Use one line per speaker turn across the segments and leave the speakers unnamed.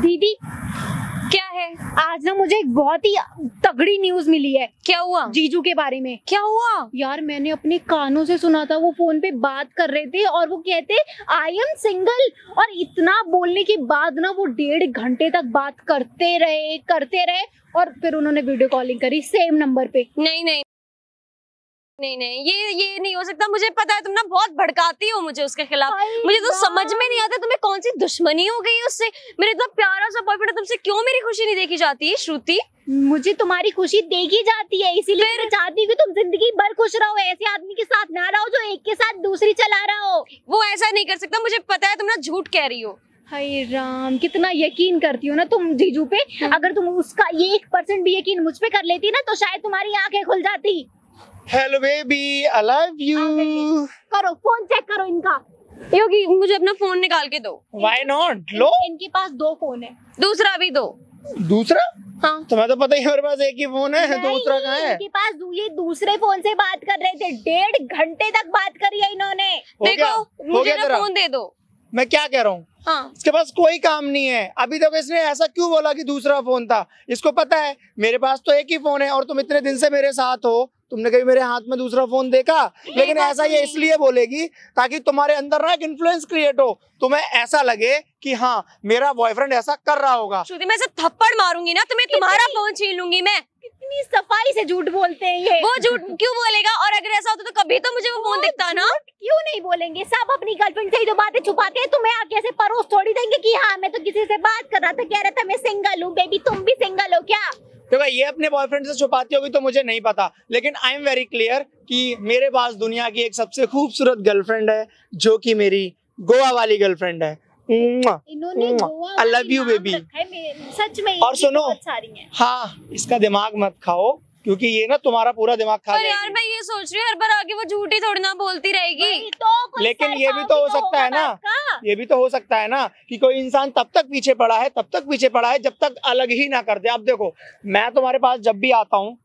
दीदी
क्या है?
आज ना मुझे एक बहुत ही तगड़ी न्यूज़ मिली है।
क्या हुआ?
जीजू के बारे में।
क्या हुआ?
यार मैंने अपने कानों से सुना था वो फ़ोन पे बात कर रहे थे और वो कहते आई एम सिंगल और इतना बोलने के बाद ना वो डेढ़ घंटे तक बात करते रहे करते रहे और फिर उन्होंने वीडियो कॉलिंग करी सेम नंबर पे।
नहीं नहीं। नहीं नहीं ये ये नहीं हो सकता। मुझे पता है तुम ना बहुत भड़काती हो मुझे उसके खिलाफ। मुझे तो समझ में नहीं आता तुम्हें कौन सी दुश्मनी हो गई उससे। मेरा इतना प्यारा सा बॉयफ्रेंड तुमसे क्यों मेरी खुशी नहीं देखी जाती है श्रुति?
मुझे तुम्हारी खुशी देखी जाती है इसीलिए मैं चाहती हूँ कि तुम ज़िंदगी भर खुश रहो ऐसे आदमी के साथ ना रहो जो एक के साथ दूसरी चला रहा हो।
वो ऐसा नहीं कर सकता। मुझे पता है तुम ना झूठ कह रही हो।
हाय राम कितना यकीन करती हो ना तुम जीजू पे। अगर तुम उसका ये एक परसेंट भी यकीन मुझ पे कर लेती ना तो शायद तुम्हारी आँखें खुल जाती।
Hello baby I love you
करो फ़ोन चेक करो इनका।
योगी मुझे अपना फ़ोन निकाल के दो।
व्हाई नॉट लो।
इनके पास दो फ़ोन है।
दूसरा भी दो।
दूसरा?
हाँ।
तुम्हें तो पता ही है मेरे पास एक ही फ़ोन है दूसरा कहाँ है?
इनके पास ये दूसरे फ़ोन से बात कर रहे थे। डेढ़ घंटे तक बात करी है इन्होंने।
देखो मुझे ना फ़ोन दे दो।
मैं क्या कह रहा हूँ?
हाँ।
इसके पास कोई काम नहीं है। अभी तक इसने ऐसा क्यों बोला कि दूसरा फ़ोन था? इसको पता है मेरे पास तो एक ही फ़ोन है और तुम इतने दिन से मेरे साथ हो। तुमने कभी मेरे हाथ में दूसरा फ़ोन देखा? लेकिन ऐसा
तो
ये इसलिए बोलेगी ताकि तुम्हारे अंदर ना एक इन्फ्लुएंस क्रिएट हो। तुम्हें ऐसा लगे कि हाँ मेरा बॉयफ्रेंड ऐसा कर रहा होगा।
श्रुति मैं ऐसे थप्पड़ मारूँगी ना तुम्हें तुम्हारा फ़ोन छीन लूँगी मैं।
कितनी सफ़ाई से झूठ बोलते हैं ये।
वो झूठ क्यों बोलेगा? और अगर ऐसा होता तो कभी तो मुझे वो फ़ोन दिखता ना।
क्यों नहीं बोलेंगे सब अपनी गर्लफ्रेंड से ही तो बातें छुपाते हैं तुम्हें आके ऐसे परोस थोड़ी देंगे कि हाँ मैं तो किसी से बात कर रहा था कह रहा था मैं सिंगल हूँ बेबी तुम भी सिंगल हो क्या
देखो ये अपने बॉयफ्रेंड से छुपाती होगी तो मुझे नहीं पता लेकिन आई एम वेरी क्लियर कि मेरे पास दुनिया की एक सबसे खूबसूरत गर्लफ्रेंड है जो कि मेरी गोवा वाली गर्लफ्रेंड है baby.
रखा है मेरे- सच में
और सुनो।
हाँ
इसका दिमाग मत खाओ क्योंकि ये ना तुम्हारा पूरा दिमाग खा
पर यार मैं ये सोच रही हूँ हर बार आके वो झूठी थोड़ी ना बोलती रहेगी।
तो
लेकिन ये भी तो हो सकता
होगा
है ना। ये भी तो हो सकता है ना कि कोई इंसान तब तक पीछे पड़ा है तब तक पीछे पड़ा है जब तक अलग ही ना कर दे। अब देखो मैं तुम्हारे पास जब भी आता हूँ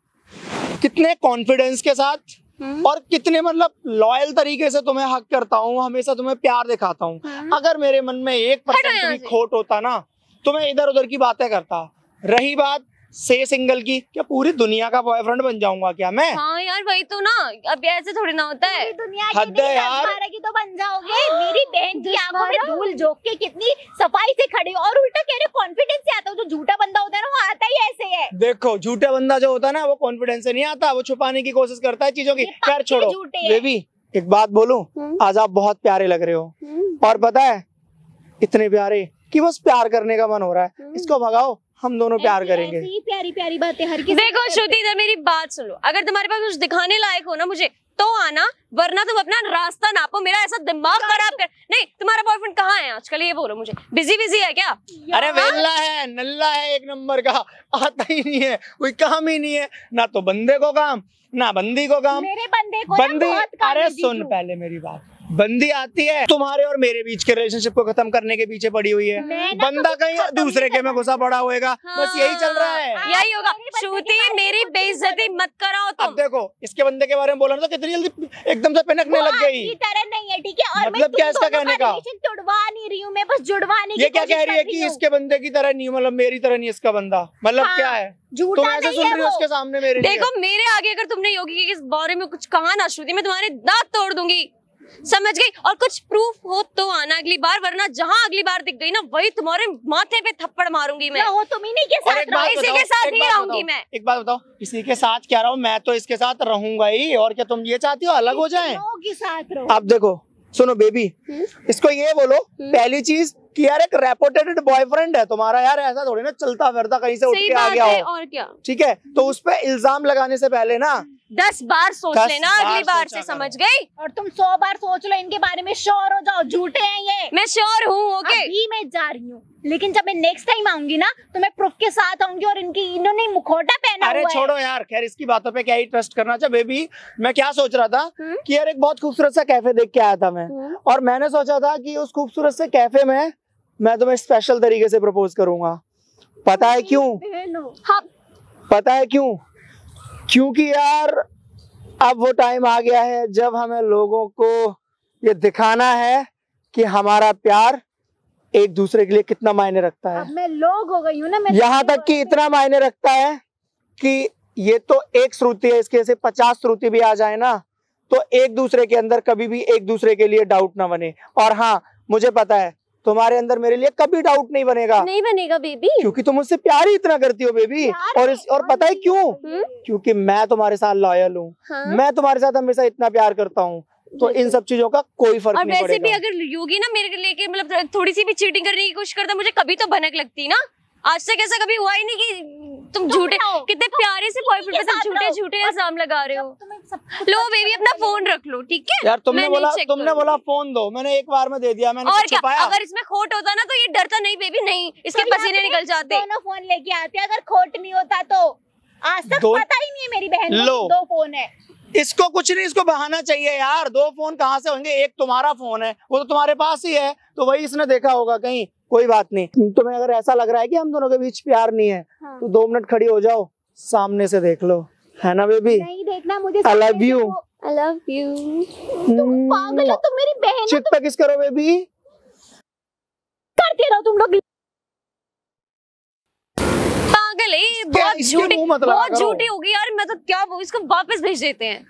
कितने कॉन्फिडेंस के साथ
हम्म।
और कितने मतलब लॉयल तरीके से तुम्हें हक करता हूँ हमेशा तुम्हें प्यार दिखाता हूँ।
हम्म।
अगर मेरे मन में एक परसेंट भी खोट होता ना तो मैं इधर उधर की बातें करता। रही बात से सिंगल की? क्या पूरी दुनिया का बॉयफ्रेंड बन जाऊँगा क्या मैं?
हाँ यार वही तो ना। अब ऐसे थोड़ी ना होता है।
दुनिया की नहीं,
यार।
की तो बन जाओगे। मेरी बहन की आँखों में धूल झोंक के कितनी सफ़ाई से खड़ी और उल्टा कह रहे कॉन्फिडेंस से आता हो जो झूठा बंदा होता है ना वो आता ही ऐसे है।
देखो झूठा बंदा जो होता है ना वो कॉन्फिडेंस से नहीं आता वो छुपाने की कोशिश करता है चीज़ों की।
ये
खैर छोड़ो। बेबी एक बात बोलूँ
हम्म।
आज आप बहुत प्यारे लग रहे हो। और पता है इतने प्यारे कि बस प्यार करने का मन हो रहा है।
हम्म।
इसको भगाओ। हम दोनों प्यार करेंगे।
प्यारी प्यारी बातें हर किसी
देखो श्रुति इधर मेरी बात सुनो। अगर तुम्हारे पास कुछ दिखाने लायक हो ना मुझे तो आना वरना तुम अपना रास्ता नापो। मेरा ऐसा दिमाग खराब कर नहीं तुम्हारा बॉयफ्रेंड कहाँ है आजकल? ये बोलो मुझे। बिज़ी बिज़ी है क्या?
अरे वेल्ला है नल्ला है एक नंबर का। आता ही नहीं है कोई काम ही नहीं है। ना तो बंदे को काम ना बंदी को काम।
मेरे बंदे को
बंदी
बहुत काम
अरे सुन पहले मेरी बात। बंदी आती है तुम्हारे और मेरे बीच के रिलेशनशिप को खत्म करने के पीछे पड़ी हुई है। बंदा कहीं दूसरे के में। घुसा पड़ा होएगा। बस यही चल रहा है।
हाँ, यही होगा।
मेरे
श्रुति बेइज्जती मत तुम
देखो इसके बंदे के बारे में बोला ना तो कितनी जल्दी एकदम से पिनकने लग गई।
तरह नहीं है ठीक है? और
मतलब क्या इसका कहने का?
नहीं रही हूँ मैं बस जुड़वाने
ये
की
क्या कह रही है कि इसके बंदे की तरह नहीं मतलब मेरी तरह नहीं इसका बंदा? मतलब क्या है तुम ऐसे सुन रही हो उसके सामने मेरे
देखो मेरे आगे अगर तुमने योगी के इस बारे में कुछ कहा ना श्रुति मैं तुम्हारे दांत तोड़ दूँगी। समझ गई? और कुछ प्रूफ हो तो आना अगली बार वरना जहाँ अगली बार दिख गई ना वही तुम्हारे माथे पे थप्पड़ मारूँगी मैं।
हो तुम इन्हीं के साथ
इसी के साथ ही रहूँगी मैं।
एक बात बताओ इसी के साथ क्या रहो? मैं तो इसके साथ रहूँगा ही। और क्या तुम ये चाहती हो? अलग हो जाए?
दोनों के साथ रहो।
अब देखो सुनो बेबी इसको ये बोलो पहली चीज़ कि यार एक रेपुटेटेड बॉयफ्रेंड है तुम्हारा। यार ऐसा थोड़ी ना चलता फिरता कहीं से उठ के आ गया
हो और क्या?
ठीक है? तो उस पर इल्ज़ाम लगाने से पहले ना
दस बार सोच
दस
लेना
बार
अगली बार से समझ गई?
और तुम सौ बार सोच लो इनके बारे में श्योर हो जाओ झूठे हैं ये।
मैं श्योर हूँ ओके
अभी मैं जा रही हूँ लेकिन जब मैं नेक्स्ट टाइम आऊँगी ना तो मैं प्रूफ के साथ आऊँगी और इनकी इन्होंने मुखौटा पहना
अरे
हुआ है।
छोड़ो यार खैर इसकी बातों पे क्या ही ट्रस्ट करना चाहिए बेबी मैं क्या सोच रहा था
हम्म?
कि यार एक बहुत खूबसूरत सा कैफ़े देख के आया था मैं। और मैंने सोचा था कि उस खूबसूरत से कैफ़े में मैं तुम्हें स्पेशल तरीके से प्रपोज करूँगा। पता है क्यों?
बहनों,
हाँ।
पता है क्यों? क्योंकि यार अब वो टाइम आ गया है जब हमें लोगों को ये दिखाना है कि हमारा प्यार एक दूसरे के लिए कितना मायने रखता है।
अब मैं लोग हो गई हूँ ना मैं
यहाँ तक कि इतना मायने रखता है कि ये तो एक श्रुति है इसके से पचास श्रुति भी आ जाए ना तो एक दूसरे के अंदर कभी भी एक दूसरे के लिए डाउट ना बने। और हाँ मुझे पता है तुम्हारे अंदर मेरे लिए कभी डाउट नहीं बनेगा।
नहीं बनेगा बेबी
क्योंकि तुम मुझसे प्यार ही इतना करती हो बेबी और इस और पता है क्यों?
हम्म?
क्योंकि मैं तुम्हारे साथ लॉयल हूँ।
हाँ।
मैं तुम्हारे साथ हमेशा इतना प्यार करता हूँ। तो इन सब चीज़ों का कोई फ़र्क नहीं
वैसे भी अगर योगी ना मेरे लेके मतलब थोड़ी सी भी चीटिंग करने की कोशिश करता मुझे कभी तो भनक लगती ना। आज तक ऐसा कभी हुआ ही नहीं कि तुम झूठे कितने प्यारे से बॉयफ्रेंड पे तुम झूठे झूठे इल्ज़ाम लगा रहे हो। लो बेबी अपना फ़ोन रख लो ठीक है?
यार तुमने बोला तुमने बोला फ़ोन दो। मैंने एक बार में दे दिया मैंने
और क्या?
छुपाया।
अगर इसमें खोट होता ना तो ये डरता नहीं बेबी नहीं। इसके
तो
पसीने निकल जाते।
दोनों फ़ोन लेके आते अगर खोट नहीं होता तो। आज तक पता ही नहीं है मेरी बहन
लो।
दो फ़ोन है।
इसको कुछ नहीं इसको बहाना चाहिए यार। दो फ़ोन कहाँ से होंगे? एक तुम्हारा फ़ोन है वो तो तुम्हारे पास ही है। तो वही इसने देखा होगा कहीं कोई बात नहीं। तुम्हें अगर ऐसा लग रहा है कि हम दोनों के बीच प्यार नहीं है
हाँ।
तो दो मिनट खड़ी हो जाओ सामने से देख लो। है ना बेबी?
नहीं देखना मुझे
I love
सामने से
you.
वो-
आई लव यू
तुम पागल हो तुम मेरी बहन
पे किस करो बेबी?
करते रहो तुम लोग
पागल है बहुत झूठी बहुत। झूठी होगी यार मैं तो क्या इसको वापस भेज देते हैं